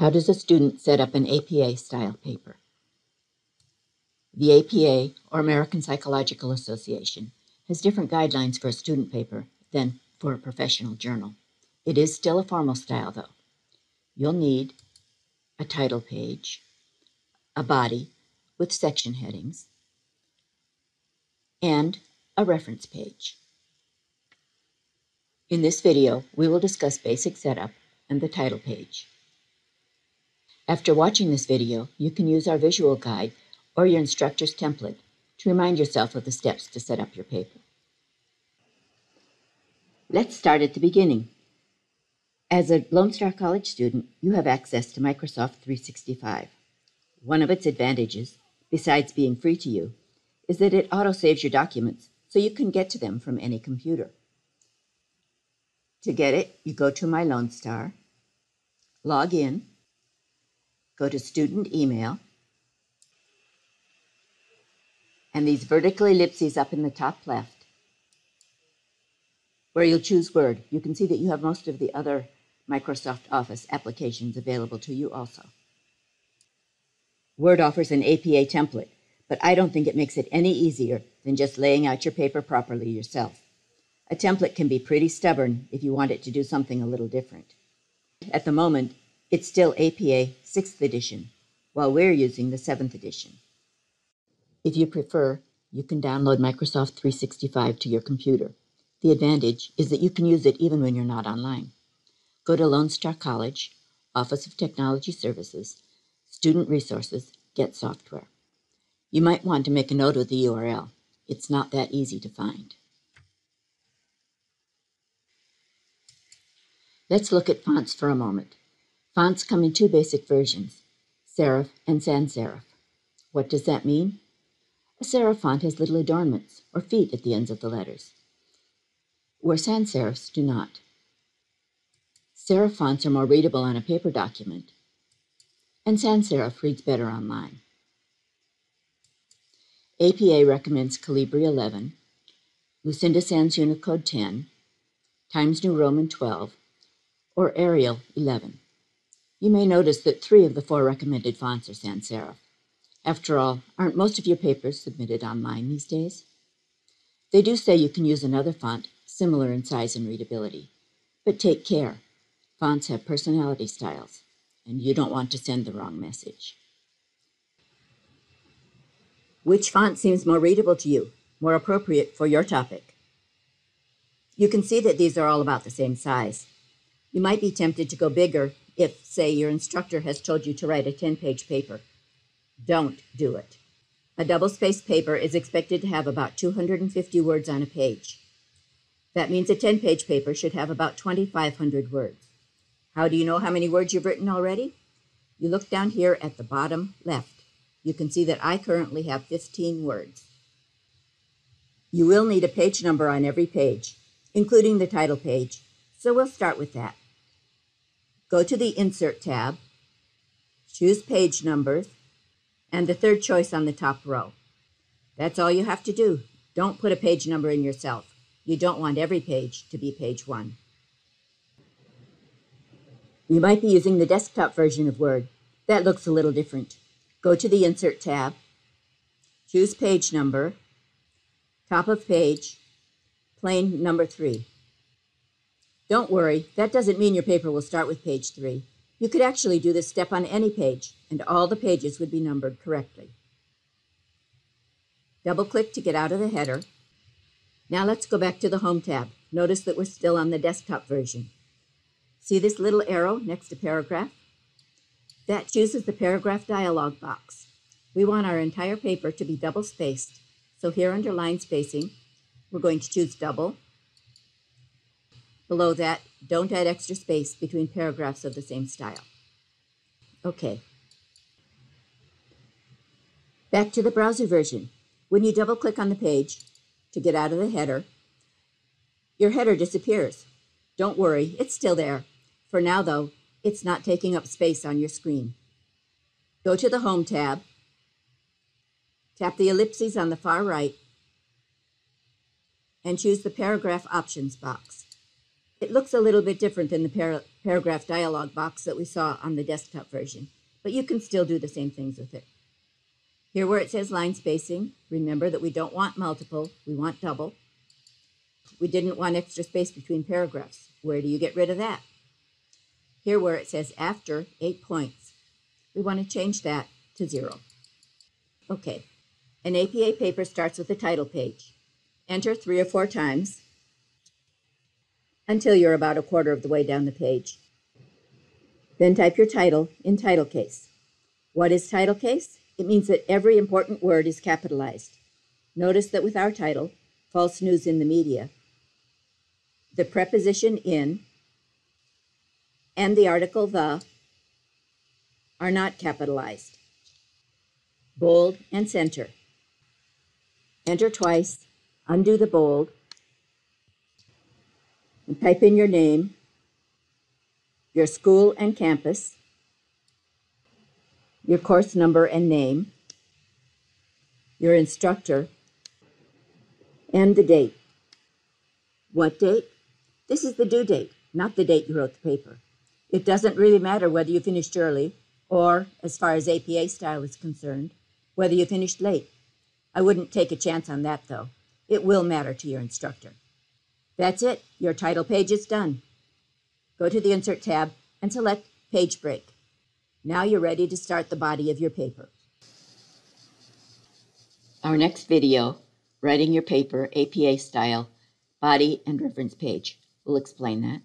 How does a student set up an APA style paper? The APA, or American Psychological Association, has different guidelines for a student paper than for a professional journal. It is still a formal style, though. You'll need a title page, a body with section headings, and a reference page. In this video, we will discuss basic setup and the title page. After watching this video, you can use our visual guide or your instructor's template to remind yourself of the steps to set up your paper. Let's start at the beginning. As a Lone Star College student, you have access to Microsoft 365. One of its advantages, besides being free to you, is that it auto-saves your documents so you can get to them from any computer. To get it, you go to My Lone Star, log in, go to Student Email, and these vertical ellipses up in the top left, where you'll choose Word. You can see that you have most of the other Microsoft Office applications available to you also. Word offers an APA template, but I don't think it makes it any easier than just laying out your paper properly yourself. A template can be pretty stubborn if you want it to do something a little different. At the moment, it's still APA 6th edition, while we're using the 7th edition. If you prefer, you can download Microsoft 365 to your computer. The advantage is that you can use it even when you're not online. Go to Lone Star College, Office of Technology Services, Student Resources, Get Software. You might want to make a note of the URL. It's not that easy to find. Let's look at fonts for a moment. Fonts come in two basic versions, serif and sans serif. What does that mean? A serif font has little adornments or feet at the ends of the letters, where sans serifs do not. Serif fonts are more readable on a paper document, and sans serif reads better online. APA recommends Calibri 11, Lucinda Sans Unicode 10, Times New Roman 12, or Arial 11. You may notice that three of the four recommended fonts are sans serif. After all, aren't most of your papers submitted online these days? They do say you can use another font similar in size and readability, but take care. Fonts have personality styles, and you don't want to send the wrong message. Which font seems more readable to you, more appropriate for your topic? You can see that these are all about the same size. You might be tempted to go bigger if, say, your instructor has told you to write a 10 page paper. Don't do it. A double spaced paper is expected to have about 250 words on a page. That means a 10 page paper should have about 2,500 words. How do you know how many words you've written already? You look down here at the bottom left. You can see that I currently have 15 words. You will need a page number on every page, including the title page, so we'll start with that. Go to the Insert tab, choose Page Numbers, and the third choice on the top row. That's all you have to do. Don't put a page number in yourself. You don't want every page to be page one. You might be using the desktop version of Word. That looks a little different. Go to the Insert tab, choose Page Number, top of page, plain number three. Don't worry, that doesn't mean your paper will start with page 3. You could actually do this step on any page, and all the pages would be numbered correctly. Double-click to get out of the header. Now let's go back to the Home tab. Notice that we're still on the desktop version. See this little arrow next to paragraph? That chooses the paragraph dialog box. We want our entire paper to be double-spaced, so here under line spacing, we're going to choose double, Below that, don't add extra space between paragraphs of the same style. Okay. Back to the browser version. When you double click on the page to get out of the header, your header disappears. Don't worry, it's still there. For now, though, it's not taking up space on your screen. Go to the Home tab, tap the ellipses on the far right, and choose the Paragraph Options box. It looks a little bit different than the par- paragraph dialog box that we saw on the desktop version, but you can still do the same things with it. Here where it says line spacing, remember that we don't want multiple, we want double. We didn't want extra space between paragraphs. Where do you get rid of that? Here where it says after eight points, we want to change that to zero. Okay, an APA paper starts with a title page. Enter three or four times until you're about a quarter of the way down the page. Then type your title in title case. What is title case? It means that every important word is capitalized. Notice that with our title, False News in the Media, the preposition in and the article the are not capitalized. Bold and center. Enter twice, undo the bold, and type in your name, your school and campus, your course number and name, your instructor, and the date. What date? This is the due date, not the date you wrote the paper. It doesn't really matter whether you finished early or, as far as APA style is concerned, whether you finished late. I wouldn't take a chance on that, though. It will matter to your instructor. That's it. Your title page is done. Go to the Insert tab and select Page Break. Now you're ready to start the body of your paper. Our next video, Writing Your Paper APA Style, Body and Reference Page, will explain that.